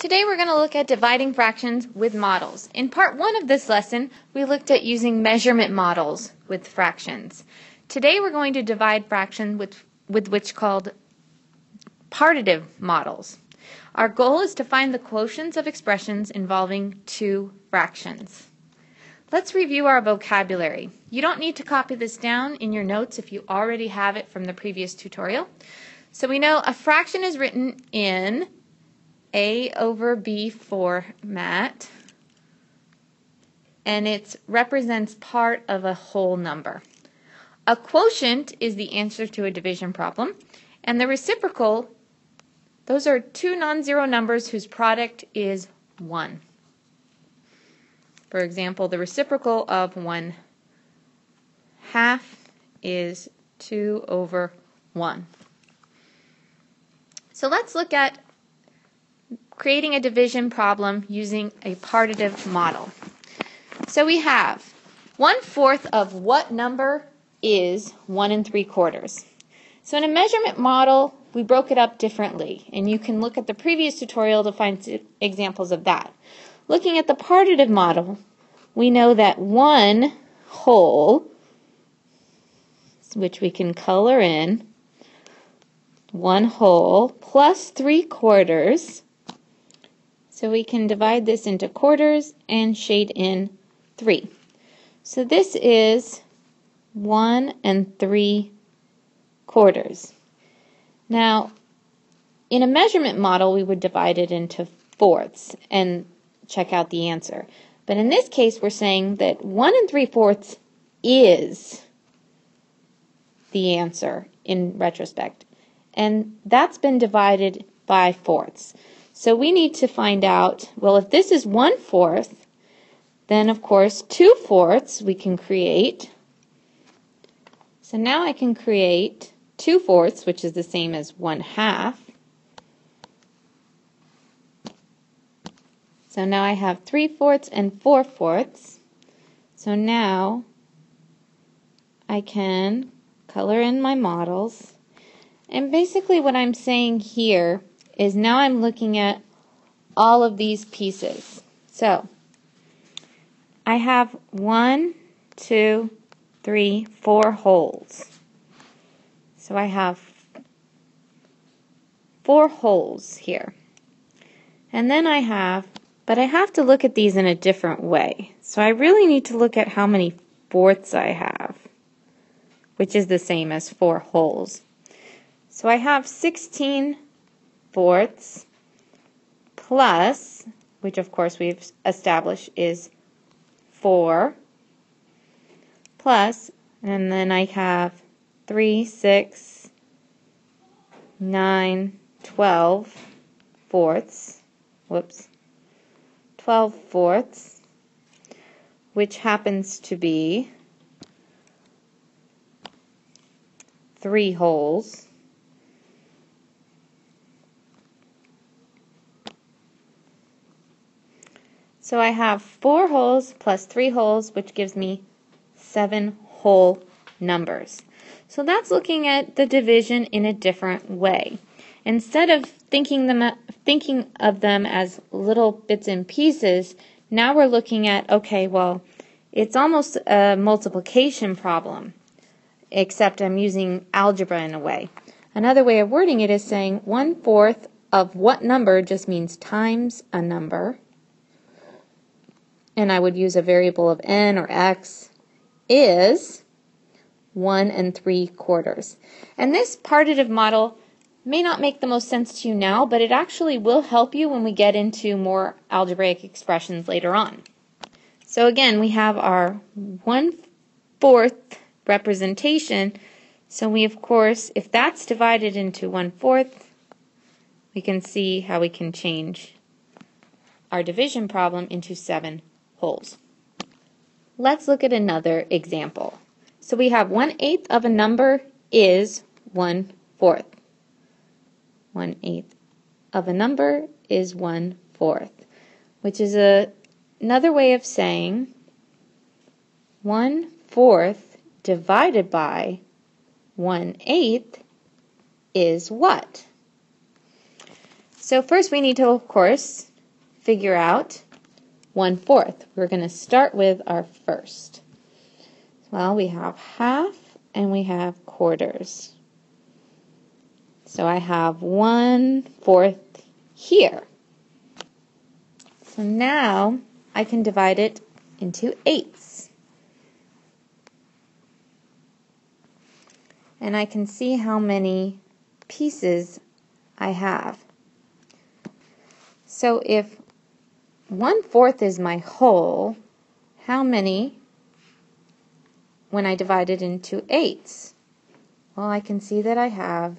Today we're going to look at dividing fractions with models. In part one of this lesson, we looked at using measurement models with fractions. Today we're going to divide fractions with, with which called partitive models. Our goal is to find the quotients of expressions involving two fractions. Let's review our vocabulary. You don't need to copy this down in your notes if you already have it from the previous tutorial. So we know a fraction is written in A over B format and it represents part of a whole number. A quotient is the answer to a division problem and the reciprocal, those are two non-zero numbers whose product is 1. For example, the reciprocal of 1 half is 2 over 1. So let's look at creating a division problem using a partitive model. So we have 1 fourth of what number is 1 and 3 quarters. So in a measurement model, we broke it up differently, and you can look at the previous tutorial to find examples of that. Looking at the partitive model, we know that one whole, which we can color in, one whole plus three quarters. So we can divide this into quarters and shade in three. So this is one and three quarters. Now, in a measurement model, we would divide it into fourths and check out the answer. But in this case, we're saying that 1 and 3 fourths is the answer in retrospect. And that's been divided by fourths. So we need to find out, well, if this is 1 fourth, then of course 2 fourths we can create. So now I can create 2 fourths, which is the same as 1 half. So now I have 3 fourths and 4 fourths. So now I can color in my models. And basically what I'm saying here is now I'm looking at all of these pieces. So I have one, two, three, four wholes. So I have four wholes here. And then I have but I have to look at these in a different way. So I really need to look at how many fourths I have, which is the same as four wholes. So I have 16 fourths plus, which of course we've established is 4, plus, and then I have 3, 6, 9, 12 fourths. Whoops. 12 fourths, which happens to be three wholes. So I have four wholes plus three wholes, which gives me seven whole numbers. So that's looking at the division in a different way. Instead of thinking them thinking of them as little bits and pieces, now we're looking at okay, well, it's almost a multiplication problem, except I'm using algebra in a way. Another way of wording it is saying one fourth of what number just means times a number, and I would use a variable of n or x, is 1 and 3 quarters. And this partitive model may not make the most sense to you now, but it actually will help you when we get into more algebraic expressions later on. So again, we have our 1 fourth representation. So we, of course, if that's divided into 1 fourth, we can see how we can change our division problem into 7 wholes. Let's look at another example. So we have 1 eighth of a number is 1 fourth. 1 eighth of a number is 1 fourth, which is a, another way of saying 1 fourth divided by 1 eighth is what? So first we need to, of course, figure out 1 fourth. We're going to start with our first. Well, we have half and we have quarters. So I have 1 fourth here. So now I can divide it into eighths. And I can see how many pieces I have. So if one fourth is my whole, how many when I divide it into eighths? Well, I can see that I have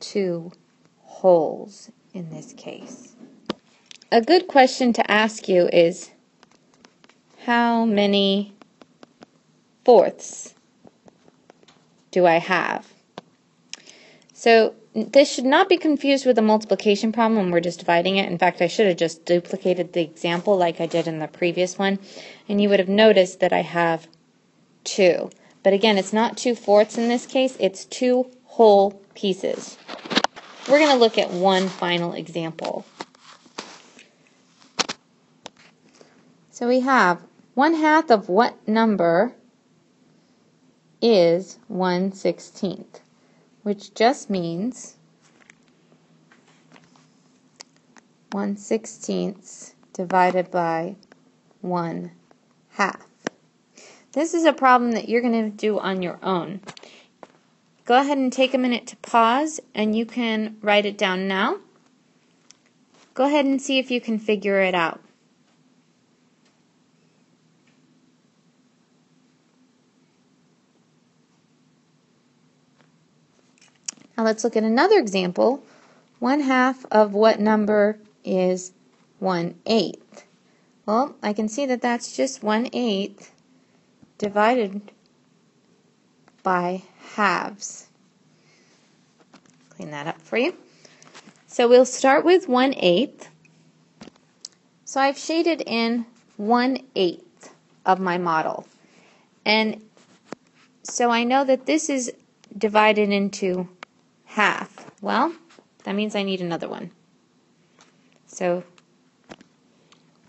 two wholes in this case. A good question to ask you is how many fourths do I have? So this should not be confused with a multiplication problem when we're just dividing it. In fact, I should have just duplicated the example like I did in the previous one, and you would have noticed that I have 2. But again, it's not 2 fourths in this case, it's two whole pieces. We're going to look at one final example. So we have 1 half of what number is 1 16th, which just means 1 16th divided by 1 half. This is a problem that you're going to do on your own. Go ahead and take a minute to pause and you can write it down now. Go ahead and see if you can figure it out. Now let's look at another example. One half of what number is one eighth? Well, I can see that that's just one eighth divided by halves. Clean that up for you. So we'll start with 1 eighth. So I've shaded in 1 eighth of my model. And so I know that this is divided into half. Well, that means I need another one. So,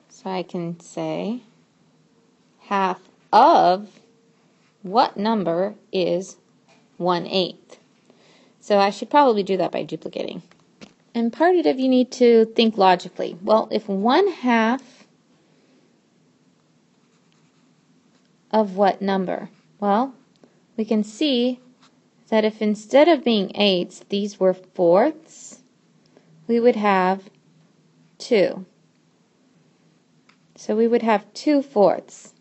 so I can say half of what number is 1 eighth? So I should probably do that by duplicating. And part of you need to think logically. Well, if 1 half of what number? Well, we can see that if instead of being eighths, these were fourths, we would have 2. So we would have 2 fourths.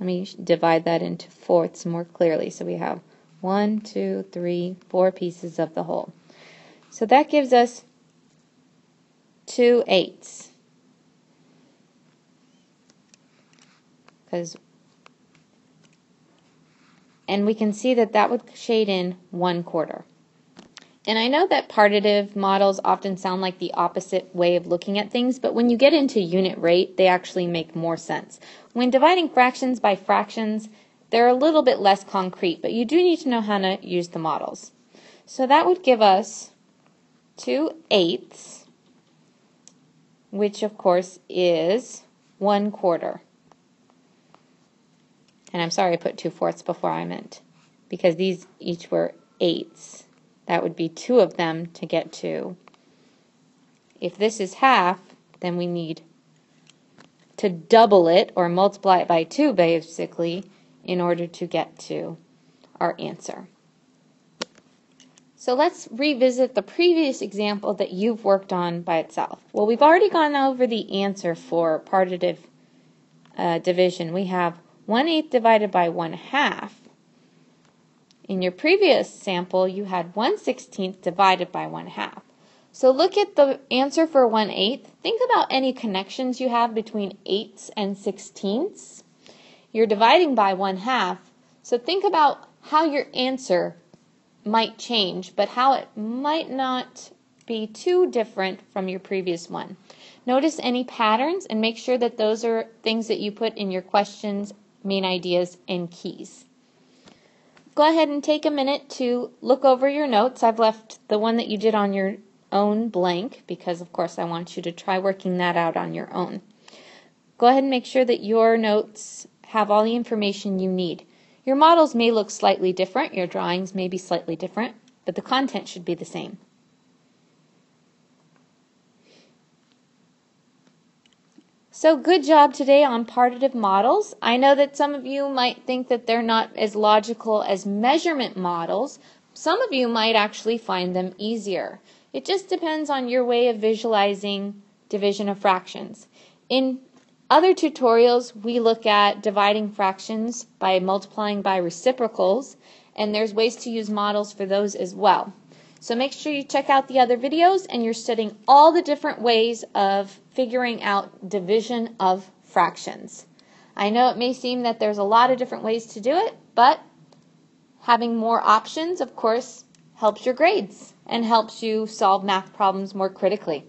Let me divide that into fourths more clearly. So we have one, two, three, four pieces of the whole. So that gives us two eighths. Because and we can see that that would shade in one quarter. And I know that partitive models often sound like the opposite way of looking at things, but when you get into unit rate, they actually make more sense. When dividing fractions by fractions, they're a little bit less concrete, but you do need to know how to use the models. So that would give us 2 eighths, which of course is 1 quarter. And I'm sorry I put 2 fourths before I meant, because these each were eighths. That would be two of them to get to. If this is half, then we need to double it or multiply it by 2 basically in order to get to our answer. So let's revisit the previous example that you've worked on by itself. Well, we've already gone over the answer for partitive uh, division. We have 1 eighth divided by 1 half in your previous sample, you had 1 16th divided by 1 half. So look at the answer for 1 8th. Think about any connections you have between eighths and sixteenths. You're dividing by 1 half, so think about how your answer might change, but how it might not be too different from your previous one. Notice any patterns and make sure that those are things that you put in your questions, main ideas, and keys go ahead and take a minute to look over your notes. I've left the one that you did on your own blank because, of course, I want you to try working that out on your own. Go ahead and make sure that your notes have all the information you need. Your models may look slightly different, your drawings may be slightly different, but the content should be the same. So good job today on partitive models. I know that some of you might think that they're not as logical as measurement models. Some of you might actually find them easier. It just depends on your way of visualizing division of fractions. In other tutorials, we look at dividing fractions by multiplying by reciprocals, and there's ways to use models for those as well. So make sure you check out the other videos and you're studying all the different ways of figuring out division of fractions. I know it may seem that there's a lot of different ways to do it, but having more options, of course, helps your grades and helps you solve math problems more critically.